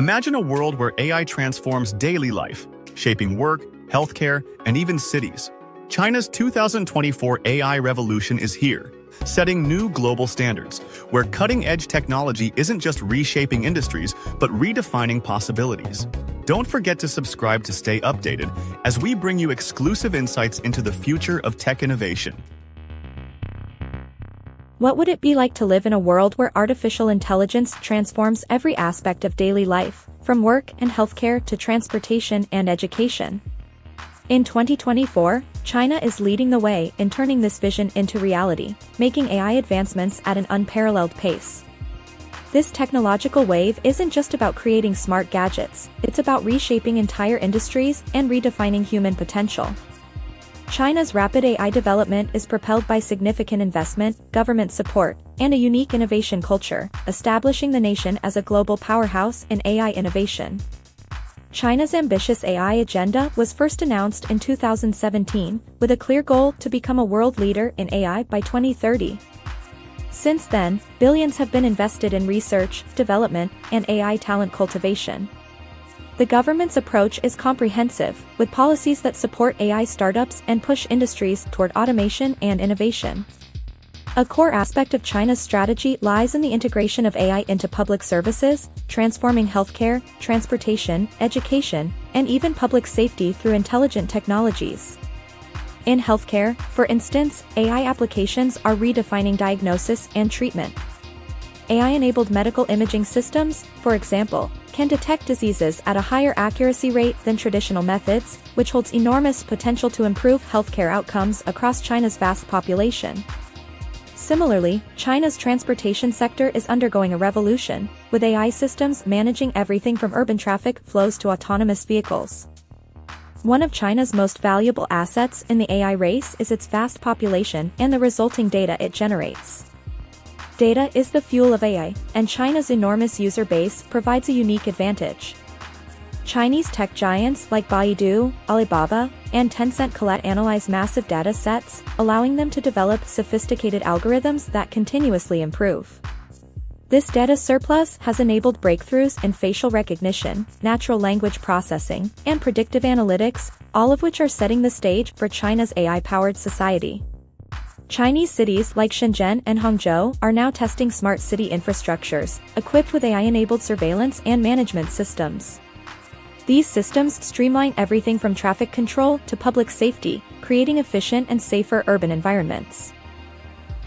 Imagine a world where AI transforms daily life, shaping work, healthcare, and even cities. China's 2024 AI revolution is here, setting new global standards, where cutting-edge technology isn't just reshaping industries, but redefining possibilities. Don't forget to subscribe to stay updated as we bring you exclusive insights into the future of tech innovation. What would it be like to live in a world where artificial intelligence transforms every aspect of daily life, from work and healthcare to transportation and education? In 2024, China is leading the way in turning this vision into reality, making AI advancements at an unparalleled pace. This technological wave isn't just about creating smart gadgets, it's about reshaping entire industries and redefining human potential. China's rapid AI development is propelled by significant investment, government support, and a unique innovation culture, establishing the nation as a global powerhouse in AI innovation. China's ambitious AI agenda was first announced in 2017, with a clear goal to become a world leader in AI by 2030. Since then, billions have been invested in research, development, and AI talent cultivation. The government's approach is comprehensive, with policies that support AI startups and push industries toward automation and innovation. A core aspect of China's strategy lies in the integration of AI into public services, transforming healthcare, transportation, education, and even public safety through intelligent technologies. In healthcare, for instance, AI applications are redefining diagnosis and treatment. AI-enabled medical imaging systems, for example, can detect diseases at a higher accuracy rate than traditional methods, which holds enormous potential to improve healthcare outcomes across China's vast population. Similarly, China's transportation sector is undergoing a revolution, with AI systems managing everything from urban traffic flows to autonomous vehicles. One of China's most valuable assets in the AI race is its vast population and the resulting data it generates. Data is the fuel of AI, and China's enormous user base provides a unique advantage. Chinese tech giants like Baidu, Alibaba, and Tencent collect analyze massive data sets, allowing them to develop sophisticated algorithms that continuously improve. This data surplus has enabled breakthroughs in facial recognition, natural language processing, and predictive analytics, all of which are setting the stage for China's AI-powered society. Chinese cities like Shenzhen and Hangzhou are now testing smart city infrastructures, equipped with AI-enabled surveillance and management systems. These systems streamline everything from traffic control to public safety, creating efficient and safer urban environments.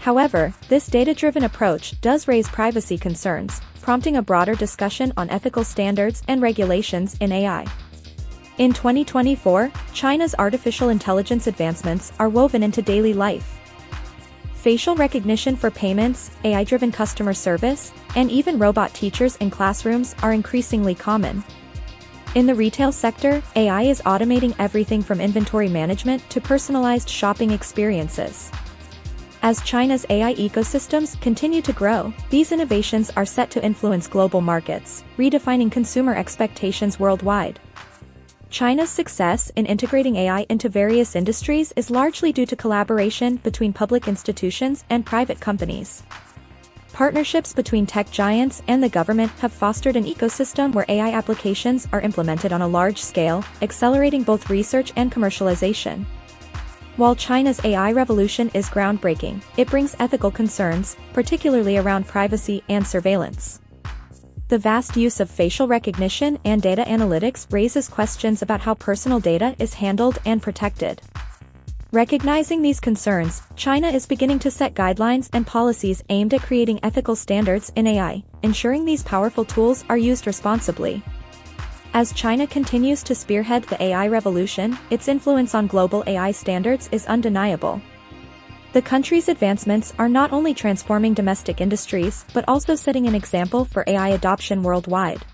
However, this data-driven approach does raise privacy concerns, prompting a broader discussion on ethical standards and regulations in AI. In 2024, China's artificial intelligence advancements are woven into daily life, facial recognition for payments, AI-driven customer service, and even robot teachers in classrooms are increasingly common. In the retail sector, AI is automating everything from inventory management to personalized shopping experiences. As China's AI ecosystems continue to grow, these innovations are set to influence global markets, redefining consumer expectations worldwide. China's success in integrating AI into various industries is largely due to collaboration between public institutions and private companies. Partnerships between tech giants and the government have fostered an ecosystem where AI applications are implemented on a large scale, accelerating both research and commercialization. While China's AI revolution is groundbreaking, it brings ethical concerns, particularly around privacy and surveillance. The vast use of facial recognition and data analytics raises questions about how personal data is handled and protected. Recognizing these concerns, China is beginning to set guidelines and policies aimed at creating ethical standards in AI, ensuring these powerful tools are used responsibly. As China continues to spearhead the AI revolution, its influence on global AI standards is undeniable. The country's advancements are not only transforming domestic industries but also setting an example for AI adoption worldwide.